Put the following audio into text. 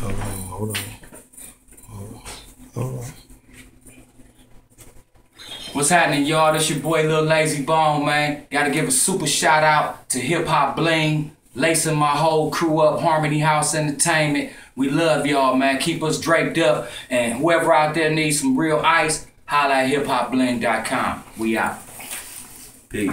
Hold on, hold on. Hold on. What's happening, y'all? This your boy Lil Layzie Bone, man. Gotta give a super shout out to Hip Hop Bling, lacing my whole crew up, Harmony House Entertainment. We love y'all, man. Keep us draped up. And whoever out there needs some real ice, holla at hiphopbling.com. We out. Peace.